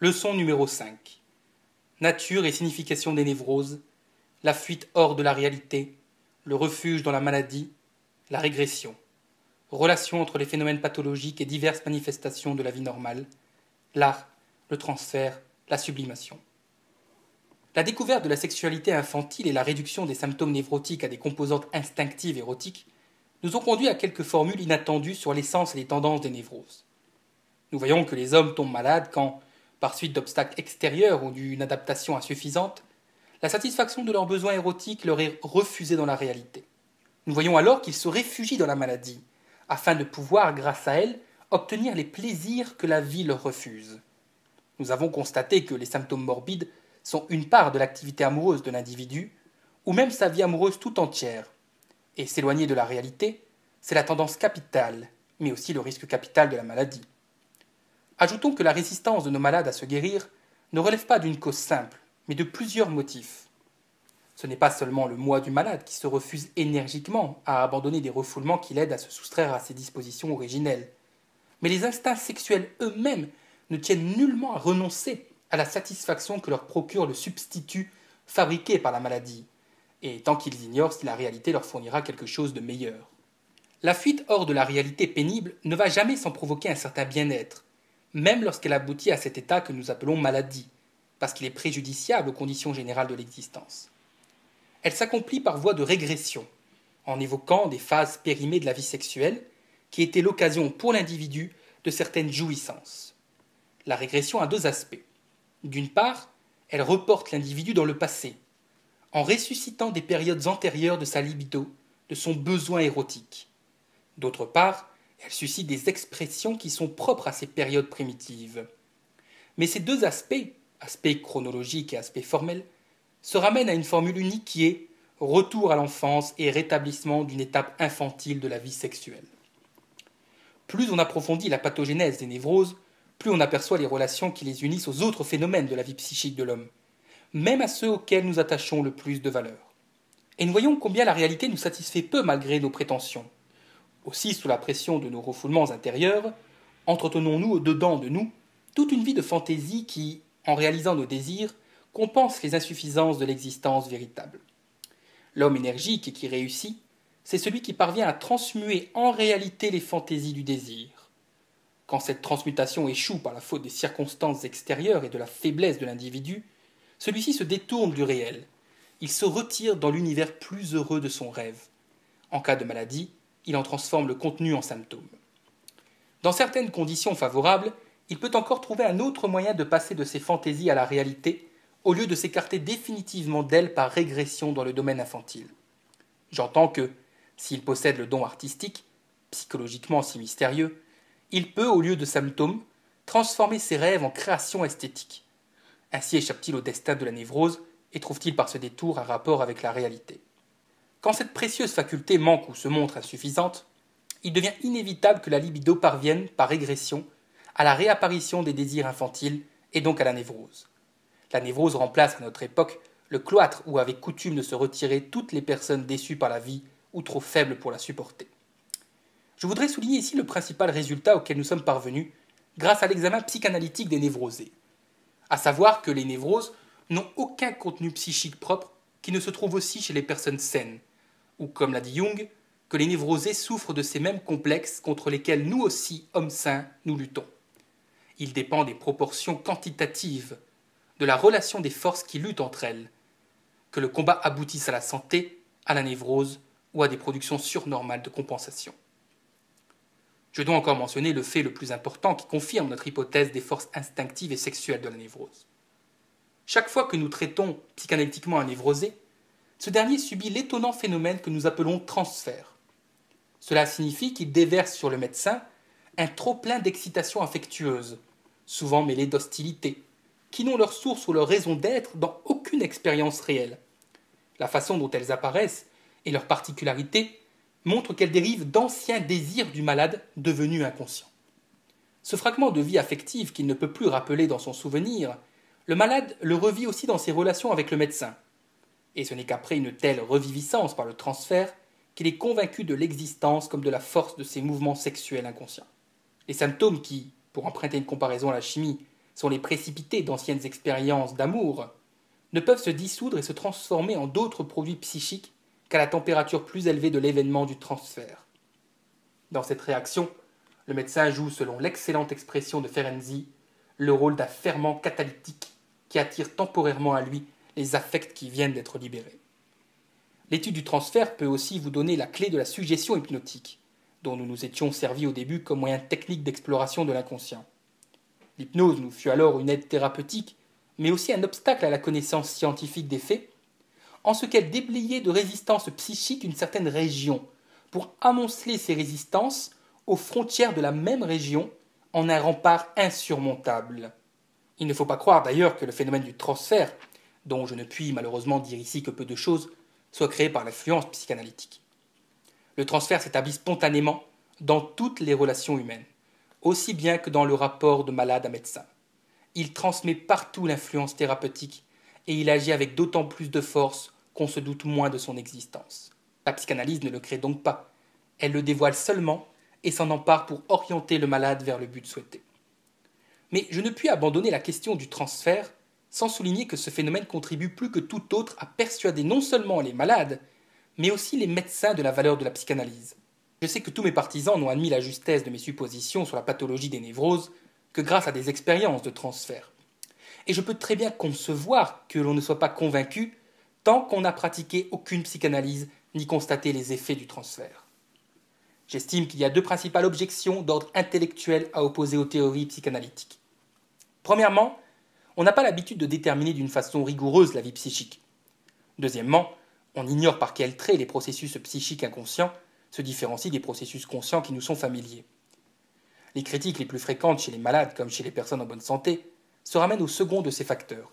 Leçon numéro 5. Nature et signification des névroses, la fuite hors de la réalité, le refuge dans la maladie, la régression, relation entre les phénomènes pathologiques et diverses manifestations de la vie normale, l'art, le transfert, la sublimation. La découverte de la sexualité infantile et la réduction des symptômes névrotiques à des composantes instinctives érotiques nous ont conduit à quelques formules inattendues sur l'essence et les tendances des névroses. Nous voyons que les hommes tombent malades quand, par suite d'obstacles extérieurs ou d'une adaptation insuffisante, la satisfaction de leurs besoins érotiques leur est refusée dans la réalité. Nous voyons alors qu'ils se réfugient dans la maladie, afin de pouvoir, grâce à elle, obtenir les plaisirs que la vie leur refuse. Nous avons constaté que les symptômes morbides sont une part de l'activité amoureuse de l'individu, ou même sa vie amoureuse tout entière. Et s'éloigner de la réalité, c'est la tendance capitale, mais aussi le risque capital de la maladie. Ajoutons que la résistance de nos malades à se guérir ne relève pas d'une cause simple, mais de plusieurs motifs. Ce n'est pas seulement le moi du malade qui se refuse énergiquement à abandonner des refoulements qui l'aident à se soustraire à ses dispositions originelles, mais les instincts sexuels eux-mêmes ne tiennent nullement à renoncer à la satisfaction que leur procure le substitut fabriqué par la maladie, et tant qu'ils ignorent si la réalité leur fournira quelque chose de meilleur. La fuite hors de la réalité pénible ne va jamais sans provoquer un certain bien-être, même lorsqu'elle aboutit à cet état que nous appelons maladie, parce qu'il est préjudiciable aux conditions générales de l'existence. Elle s'accomplit par voie de régression, en évoquant des phases périmées de la vie sexuelle, qui étaient l'occasion pour l'individu de certaines jouissances. La régression a deux aspects. D'une part, elle reporte l'individu dans le passé, en ressuscitant des périodes antérieures de sa libido, de son besoin érotique. D'autre part, elle suscite des expressions qui sont propres à ces périodes primitives. Mais ces deux aspects, aspect chronologique et aspect formel, se ramènent à une formule unique qui est retour à l'enfance et rétablissement d'une étape infantile de la vie sexuelle. Plus on approfondit la pathogénèse des névroses, plus on aperçoit les relations qui les unissent aux autres phénomènes de la vie psychique de l'homme, même à ceux auxquels nous attachons le plus de valeur. Et nous voyons combien la réalité nous satisfait peu malgré nos prétentions. Aussi, sous la pression de nos refoulements intérieurs, entretenons-nous au-dedans de nous toute une vie de fantaisie qui, en réalisant nos désirs, compense les insuffisances de l'existence véritable. L'homme énergique qui réussit, c'est celui qui parvient à transmuer en réalité les fantaisies du désir. Quand cette transmutation échoue par la faute des circonstances extérieures et de la faiblesse de l'individu, celui-ci se détourne du réel. Il se retire dans l'univers plus heureux de son rêve. En cas de maladie, il en transforme le contenu en symptômes. Dans certaines conditions favorables, il peut encore trouver un autre moyen de passer de ses fantaisies à la réalité, au lieu de s'écarter définitivement d'elles par régression dans le domaine infantile. J'entends que, s'il possède le don artistique, psychologiquement si mystérieux, il peut, au lieu de symptômes, transformer ses rêves en créations esthétiques. Ainsi échappe-t-il au destin de la névrose et trouve-t-il par ce détour un rapport avec la réalité. Quand cette précieuse faculté manque ou se montre insuffisante, il devient inévitable que la libido parvienne, par régression, à la réapparition des désirs infantiles et donc à la névrose. La névrose remplace à notre époque le cloître où avaient coutume de se retirer toutes les personnes déçues par la vie ou trop faibles pour la supporter. Je voudrais souligner ici le principal résultat auquel nous sommes parvenus grâce à l'examen psychanalytique des névrosés, à savoir que les névroses n'ont aucun contenu psychique propre qui ne se trouve aussi chez les personnes saines, ou comme l'a dit Jung, que les névrosés souffrent de ces mêmes complexes contre lesquels nous aussi, hommes sains, nous luttons. Il dépend des proportions quantitatives, de la relation des forces qui luttent entre elles, que le combat aboutisse à la santé, à la névrose ou à des productions surnormales de compensation. Je dois encore mentionner le fait le plus important qui confirme notre hypothèse des forces instinctives et sexuelles de la névrose. Chaque fois que nous traitons psychanalytiquement un névrosé, ce dernier subit l'étonnant phénomène que nous appelons transfert. Cela signifie qu'il déverse sur le médecin un trop-plein d'excitation affectueuse, souvent mêlée d'hostilité, qui n'ont leur source ou leur raison d'être dans aucune expérience réelle. La façon dont elles apparaissent et leur particularité montrent qu'elles dérivent d'anciens désirs du malade devenu inconscient. Ce fragment de vie affective qu'il ne peut plus rappeler dans son souvenir, le malade le revit aussi dans ses relations avec le médecin, et ce n'est qu'après une telle reviviscence par le transfert qu'il est convaincu de l'existence comme de la force de ses mouvements sexuels inconscients. Les symptômes qui, pour emprunter une comparaison à la chimie, sont les précipités d'anciennes expériences d'amour, ne peuvent se dissoudre et se transformer en d'autres produits psychiques qu'à la température plus élevée de l'événement du transfert. Dans cette réaction, le médecin joue, selon l'excellente expression de Ferenczi, le rôle d'un ferment catalytique qui attire temporairement à lui les affects qui viennent d'être libérés. L'étude du transfert peut aussi vous donner la clé de la suggestion hypnotique, dont nous nous étions servis au début comme moyen technique d'exploration de l'inconscient. L'hypnose nous fut alors une aide thérapeutique, mais aussi un obstacle à la connaissance scientifique des faits, en ce qu'elle déblayait de résistance psychique une certaine région, pour amonceler ces résistances aux frontières de la même région en un rempart insurmontable. Il ne faut pas croire d'ailleurs que le phénomène du transfert, dont je ne puis malheureusement dire ici que peu de choses, soit créé par l'influence psychanalytique. Le transfert s'établit spontanément dans toutes les relations humaines, aussi bien que dans le rapport de malade à médecin. Il transmet partout l'influence thérapeutique et il agit avec d'autant plus de force qu'on se doute moins de son existence. La psychanalyse ne le crée donc pas, elle le dévoile seulement et s'en empare pour orienter le malade vers le but souhaité. Mais je ne puis abandonner la question du transfert sans souligner que ce phénomène contribue plus que tout autre à persuader non seulement les malades, mais aussi les médecins de la valeur de la psychanalyse. Je sais que tous mes partisans n'ont admis la justesse de mes suppositions sur la pathologie des névroses que grâce à des expériences de transfert. Et je peux très bien concevoir que l'on ne soit pas convaincu tant qu'on n'a pratiqué aucune psychanalyse ni constaté les effets du transfert. J'estime qu'il y a deux principales objections d'ordre intellectuel à opposer aux théories psychanalytiques. Premièrement, on n'a pas l'habitude de déterminer d'une façon rigoureuse la vie psychique. Deuxièmement, on ignore par quel trait les processus psychiques inconscients se différencient des processus conscients qui nous sont familiers. Les critiques les plus fréquentes chez les malades comme chez les personnes en bonne santé se ramènent au second de ces facteurs.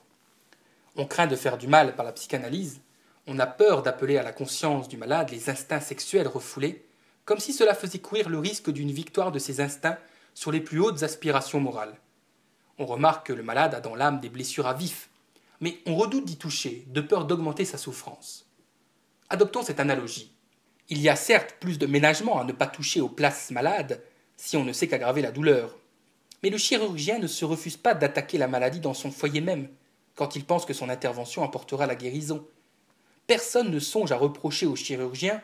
On craint de faire du mal par la psychanalyse, on a peur d'appeler à la conscience du malade les instincts sexuels refoulés, comme si cela faisait courir le risque d'une victoire de ces instincts sur les plus hautes aspirations morales. On remarque que le malade a dans l'âme des blessures à vif, mais on redoute d'y toucher, de peur d'augmenter sa souffrance. Adoptons cette analogie. Il y a certes plus de ménagement à ne pas toucher aux places malades si on ne sait qu'aggraver la douleur. Mais le chirurgien ne se refuse pas d'attaquer la maladie dans son foyer même, quand il pense que son intervention apportera la guérison. Personne ne songe à reprocher au chirurgien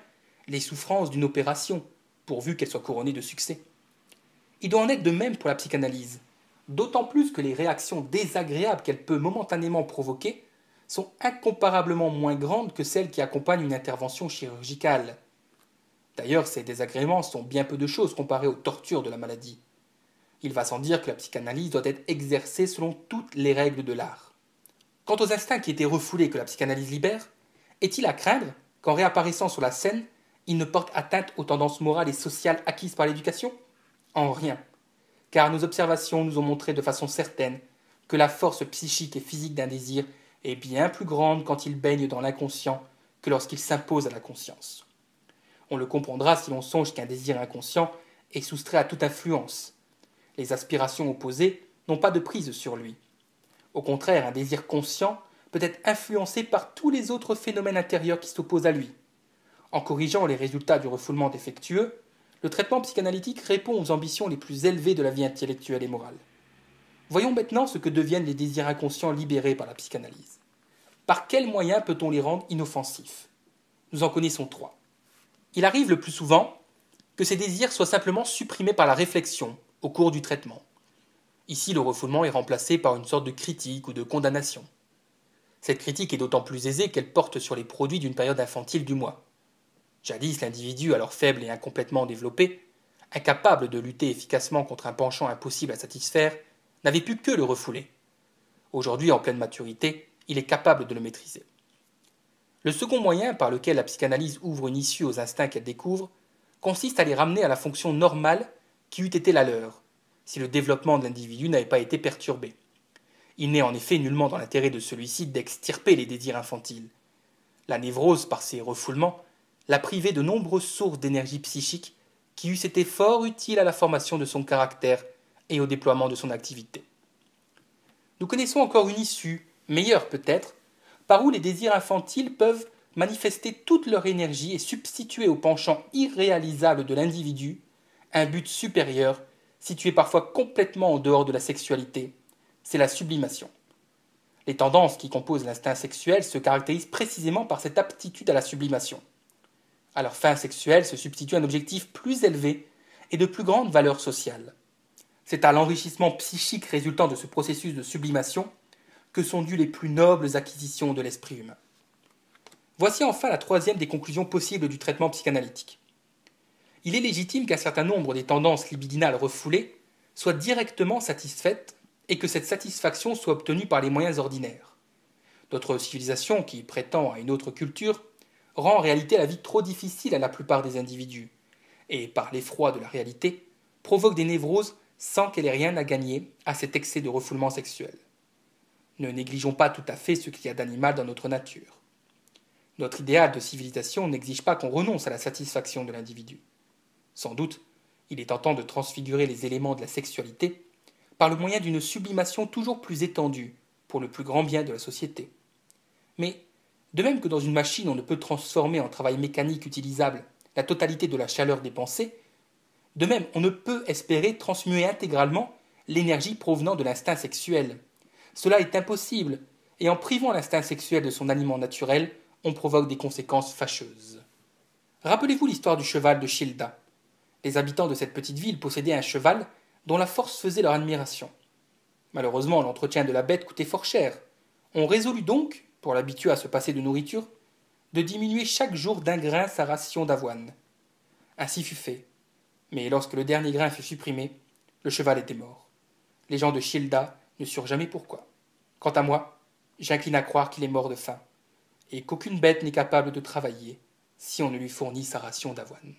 les souffrances d'une opération, pourvu qu'elle soit couronnée de succès. Il doit en être de même pour la psychanalyse d'autant plus que les réactions désagréables qu'elle peut momentanément provoquer sont incomparablement moins grandes que celles qui accompagnent une intervention chirurgicale. D'ailleurs, ces désagréments sont bien peu de choses comparés aux tortures de la maladie. Il va sans dire que la psychanalyse doit être exercée selon toutes les règles de l'art. Quant aux instincts qui étaient refoulés que la psychanalyse libère, est-il à craindre qu'en réapparaissant sur la scène, ils ne portent atteinte aux tendances morales et sociales acquises par l'éducation? En rien car nos observations nous ont montré de façon certaine que la force psychique et physique d'un désir est bien plus grande quand il baigne dans l'inconscient que lorsqu'il s'impose à la conscience. On le comprendra si l'on songe qu'un désir inconscient est soustrait à toute influence. Les aspirations opposées n'ont pas de prise sur lui. Au contraire, un désir conscient peut être influencé par tous les autres phénomènes intérieurs qui s'opposent à lui. En corrigeant les résultats du refoulement défectueux, le traitement psychanalytique répond aux ambitions les plus élevées de la vie intellectuelle et morale. Voyons maintenant ce que deviennent les désirs inconscients libérés par la psychanalyse. Par quels moyens peut-on les rendre inoffensifs? Nous en connaissons trois. Il arrive le plus souvent que ces désirs soient simplement supprimés par la réflexion au cours du traitement. Ici, le refoulement est remplacé par une sorte de critique ou de condamnation. Cette critique est d'autant plus aisée qu'elle porte sur les produits d'une période infantile du mois. Jadis, l'individu, alors faible et incomplètement développé, incapable de lutter efficacement contre un penchant impossible à satisfaire, n'avait pu que le refouler. Aujourd'hui, en pleine maturité, il est capable de le maîtriser. Le second moyen par lequel la psychanalyse ouvre une issue aux instincts qu'elle découvre consiste à les ramener à la fonction normale qui eût été la leur, si le développement de l'individu n'avait pas été perturbé. Il n'est en effet nullement dans l'intérêt de celui-ci d'extirper les désirs infantiles. La névrose, par ses refoulements, l'a privé de nombreuses sources d'énergie psychique qui eussent été fort utiles à la formation de son caractère et au déploiement de son activité. Nous connaissons encore une issue, meilleure peut-être, par où les désirs infantiles peuvent manifester toute leur énergie et substituer au penchant irréalisable de l'individu un but supérieur, situé parfois complètement en dehors de la sexualité, c'est la sublimation. Les tendances qui composent l'instinct sexuel se caractérisent précisément par cette aptitude à la sublimation. À leur fin sexuelle se substitue un objectif plus élevé et de plus grande valeur sociale. C'est à l'enrichissement psychique résultant de ce processus de sublimation que sont dues les plus nobles acquisitions de l'esprit humain. Voici enfin la troisième des conclusions possibles du traitement psychanalytique. Il est légitime qu'un certain nombre des tendances libidinales refoulées soient directement satisfaites et que cette satisfaction soit obtenue par les moyens ordinaires. Notre civilisation, qui prétend à une autre culture, rend en réalité la vie trop difficile à la plupart des individus, et par l'effroi de la réalité, provoque des névroses sans qu'elle ait rien à gagner à cet excès de refoulement sexuel. Ne négligeons pas tout à fait ce qu'il y a d'animal dans notre nature. Notre idéal de civilisation n'exige pas qu'on renonce à la satisfaction de l'individu. Sans doute, il est tentant de transfigurer les éléments de la sexualité par le moyen d'une sublimation toujours plus étendue pour le plus grand bien de la société. Mais, de même que dans une machine on ne peut transformer en travail mécanique utilisable la totalité de la chaleur dépensée, de même on ne peut espérer transmuer intégralement l'énergie provenant de l'instinct sexuel. Cela est impossible, et en privant l'instinct sexuel de son aliment naturel, on provoque des conséquences fâcheuses. Rappelez-vous l'histoire du cheval de Schilda. Les habitants de cette petite ville possédaient un cheval dont la force faisait leur admiration. Malheureusement, l'entretien de la bête coûtait fort cher. On résolut donc, pour l'habituer à se passer de nourriture, de diminuer chaque jour d'un grain sa ration d'avoine. Ainsi fut fait. Mais lorsque le dernier grain fut supprimé, le cheval était mort. Les gens de Schilda ne surent jamais pourquoi. Quant à moi, j'incline à croire qu'il est mort de faim, et qu'aucune bête n'est capable de travailler si on ne lui fournit sa ration d'avoine.